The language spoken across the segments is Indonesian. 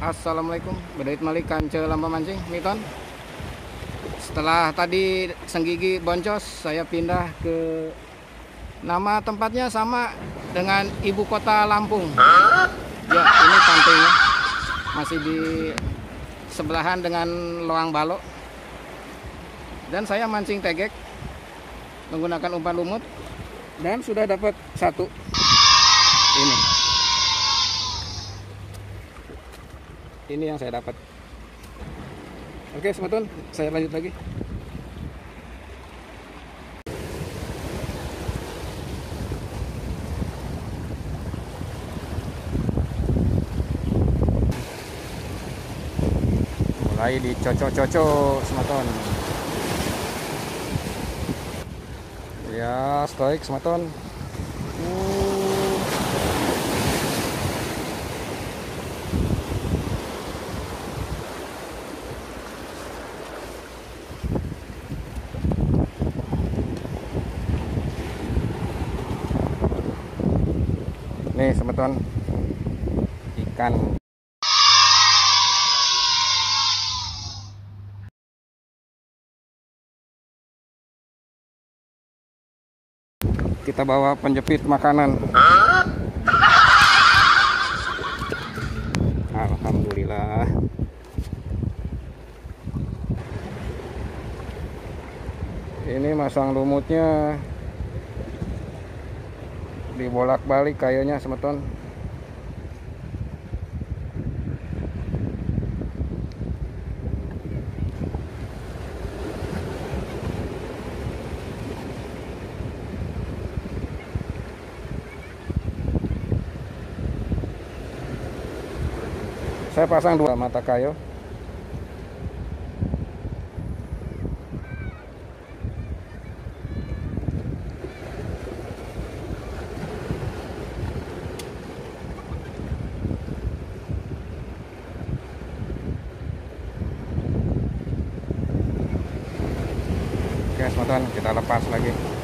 Assalamualaikum. Bedait Malik Kance Lamba Mancing Miton. Setelah tadi Senggigi Boncos Saya pindah ke Nama tempatnya sama Dengan ibu kota Lampung. Ya ini pantainya Masih di Sebelahan dengan Loang Balo Dan saya mancing tegek Menggunakan umpan lumut Dan sudah dapat satu. Ini ini yang saya dapat. Oke semeton saya lanjut lagi. Mulai dicocok-cocok semeton ya stoik semeton nih semeton ikan. Kita bawa penjepit makanan. Alhamdulillah. Ini masang lumutnya dibolak-balik kayaknya semeton. Saya pasang dua mata kayu Oke, teman kita lepas lagi.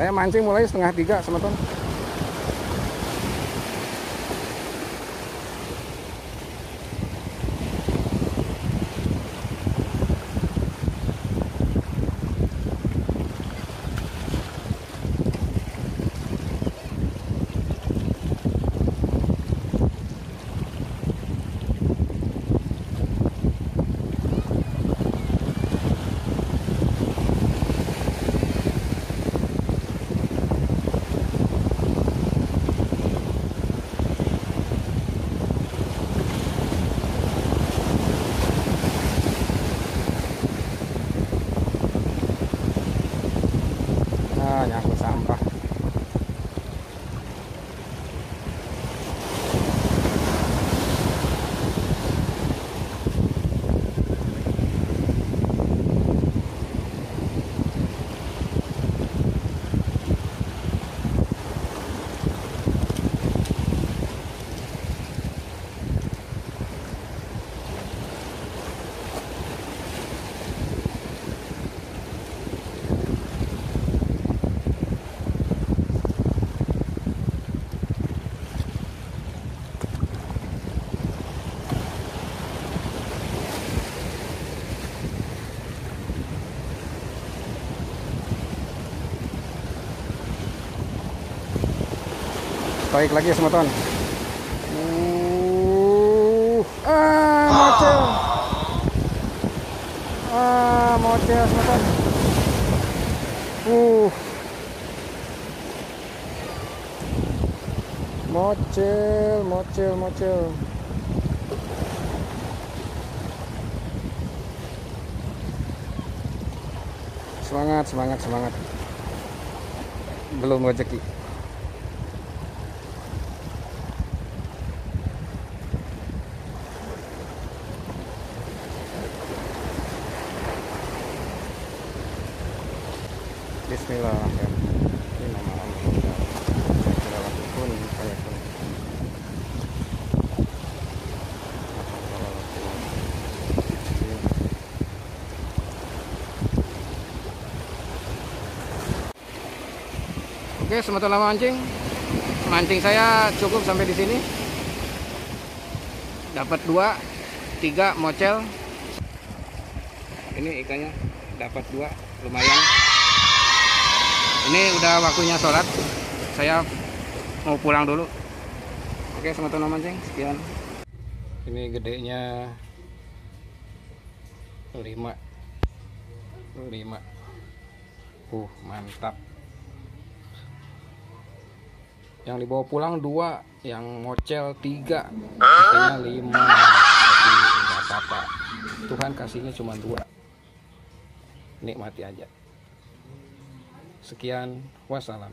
Saya mancing mulai setengah tiga, teman-teman. Ah, Baik lagi teman Uh, ah, mocel. Ah, mocel teman Uh. Mocel, mocel, mocel. Semangat, semangat, semangat. Belum rezeki. Bismillah ya. Ini nama Allah. Bismillah pun saya pun. Oke, sementara mancing. Mancing saya cukup sampai di sini. Dapat dua, tiga mocel. Ini ikannya dapat dua, lumayan. Ini udah waktunya sholat. Saya mau pulang dulu. Oke, sementara mancing. Sekian. Ini gedenya lima, lima. Uh, mantap yang dibawa pulang dua yang mocel tiga katanya lima tapi nggak apa-apa Tuhan kasihnya cuma dua nikmati aja sekian wassalam